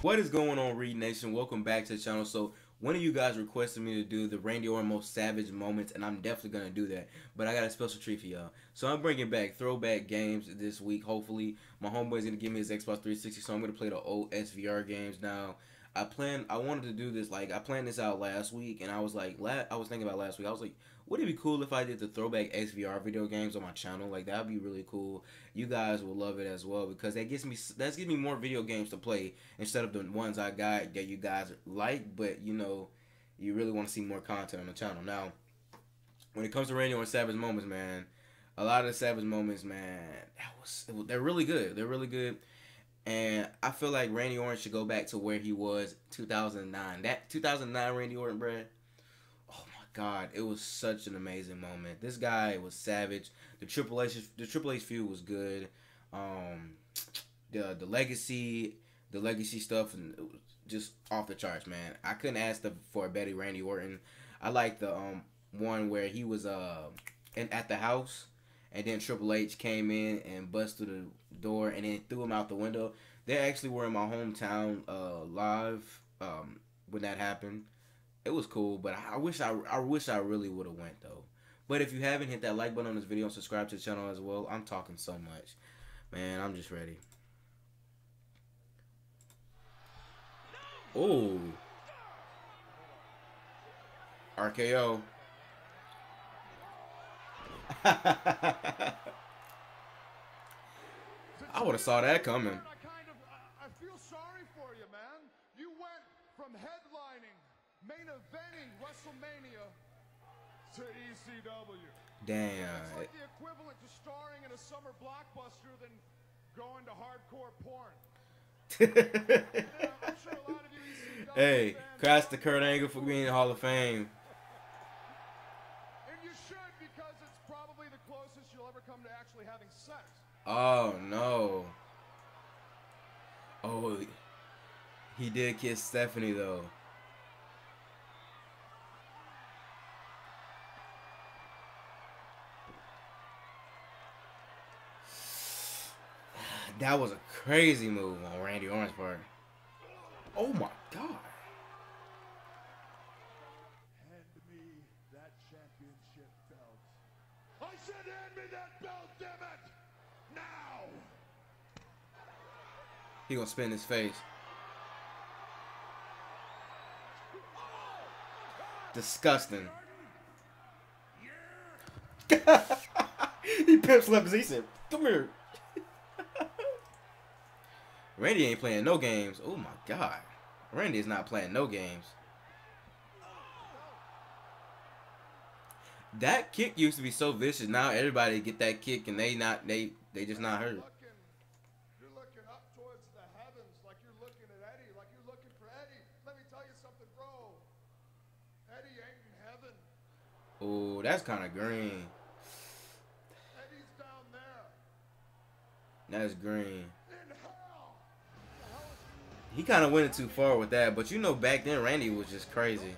What is going on, Reid Nation? Welcome back to the channel. So, one of you guys requested me to do the Randy Orton most savage moments, and I'm definitely gonna do that. But I got a special treat for y'all. So I'm bringing back throwback games this week. Hopefully, my homeboy's gonna give me his Xbox 360, so I'm gonna play the old SVR games now. I plan. I wanted to do this like I planned this out last week, and I was like, la- I was thinking about last week. I was like, would it be cool if I did the throwback SVR video games on my channel? Like that'd be really cool. You guys will love it as well because that gives me that's giving me more video games to play instead of the ones I got that you guys like. But you know, you really want to see more content on the channel. Now, when it comes to Randy Orton Savage moments, man, a lot of the Savage moments, man, that was they're really good. They're really good. And I feel like Randy Orton should go back to where he was 2009. That 2009 Randy Orton, bruh. Oh my God, it was such an amazing moment. This guy was savage. The Triple H, the Triple H feud was good. Um, the the legacy, the legacy stuff, and it was just off the charts, man. I couldn't ask the, for a better Randy Orton. I like the um one where he was uh in, at the house and then Triple H came in and busted the door and then threw him out the window. They actually were in my hometown uh, live um, when that happened. It was cool, but I wish I I wish I really would have went though. But if you haven't hit that like button on this video and subscribe to the channel as well, I'm talking so much, man. I'm just ready. Oh, RKO. I would have saw that coming. I kind of, I, feel sorry for you, man. You went from headlining, main eventing WrestleMania to ECW. Damn. It's like the equivalent to starring in a summer blockbuster than going to hardcore porn. Yeah, sure a lot of you ECW hey, congrats to Kurt Angle for being in the Hall of Fame. Oh no. Oh, he did kiss Stephanie though. That was a crazy move on Randy Orton's part. Oh my god. Hand me that championship belt. I said hand me that belt, damn it! Now! He gonna spin his face. Disgusting. he pimp slapped. He said, "Come here." Randy ain't playing no games. Oh my god, Randy is not playing no games. That kick used to be so vicious. Now everybody get that kick and they not they they just not hurt. Looking, you're looking up towards the heavens like you're looking at Eddie, like you're looking for Eddie. Let me tell you something, bro. Eddie ain't in heaven. Oh, that's kind of green. That's green. He kind of went it too far with that, but you know, back then Randy was just crazy.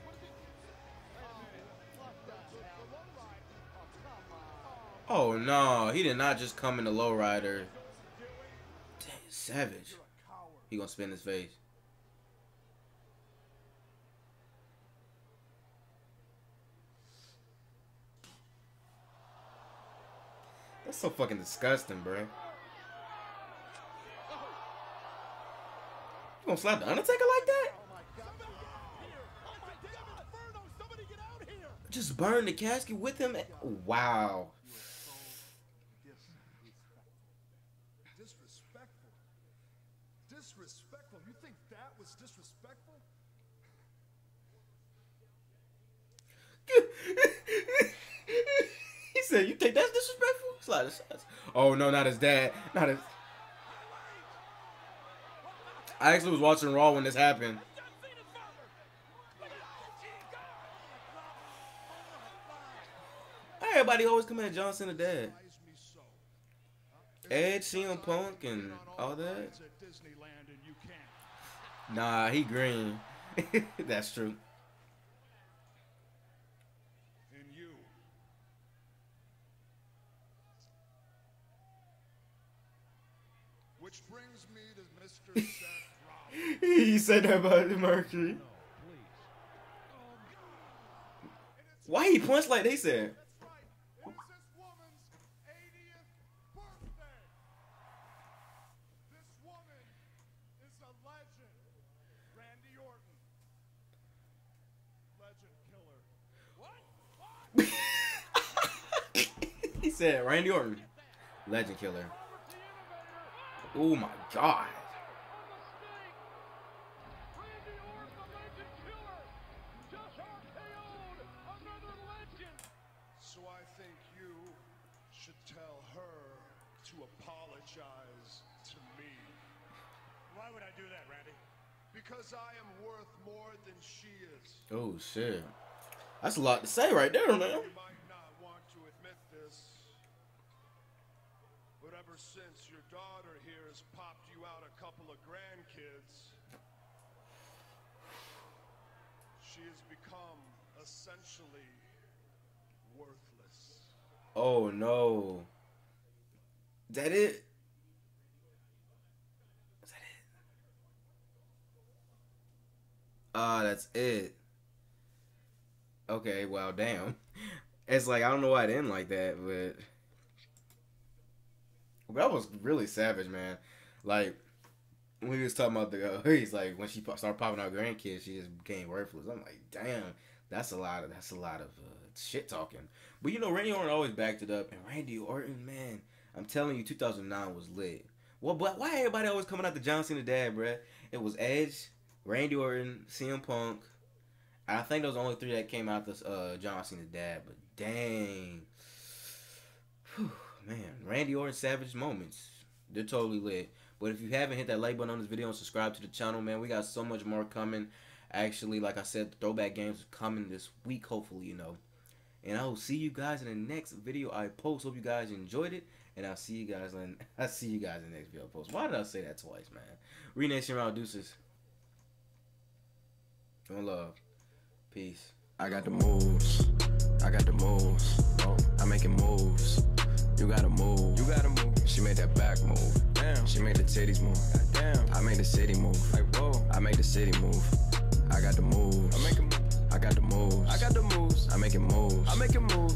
Oh no, he did not just come in the lowrider. Dang, savage. He gonna spin his face. That's so fucking disgusting, bro. You gonna slap the Undertaker like that? Just burn the casket with him? Wow. Disrespectful. Disrespectful. You think that was disrespectful? he said, "You think that's disrespectful?" Oh no, not his dad. Not his. I actually was watching Raw when this happened. Everybody always come at John Cena dad. Edge, CM Punk, and all that. Nah, he green. That's true. And you. Which brings me to Mr. Seth Rollins. he said that about the Mercury. Why he punched like they said? That's right. It's this woman's 80th birthday. This woman is a legend. Randy Orton. Legend killer. What? he said Randy Orton, legend killer. Oh my god. So I think you should tell her to apologize to me. Why would I do that, Randy? Because I am worth more than she is. Oh shit. That's a lot to say right there, man. You might not want to admit this, but ever since your daughter here has popped you out a couple of grandkids, she has become essentially worthless. Oh no. That it? Is that it? Ah, that's it. Okay, well, damn. It's like I don't know why I didn't like that, but that was really savage, man. Like when he was talking about the, uh, he's like when she started popping out grandkids, she just became worthless. I'm like, damn, that's a lot of that's a lot of uh, shit talking. But you know, Randy Orton always backed it up, and Randy Orton, man, I'm telling you, 2009 was lit. Well, but why everybody always coming out to John Cena dad, bruh? It was Edge, Randy Orton, CM Punk. I think those only three that came out this uh John Cena's dad. But dang, man, Randy Orton Savage moments. They're totally lit. But if you haven't hit that like button on this video and subscribe to the channel, man, we got so much more coming. Actually, like I said, throwback games coming this week, hopefully, you know. And I will see you guys in the next video I post. Hope you guys enjoyed it. And I'll see you guys in I'll see you guys in the next video I post. Why did I say that twice, man? Reid Nation round deuces. One love. Peace. I got the moves. I got the moves. She made the titties move. Damn. I made the city move. Like, whoa. I made the city move. I got the moves. I'm making. I got the moves. I got the moves. I'm making moves. I'm making moves.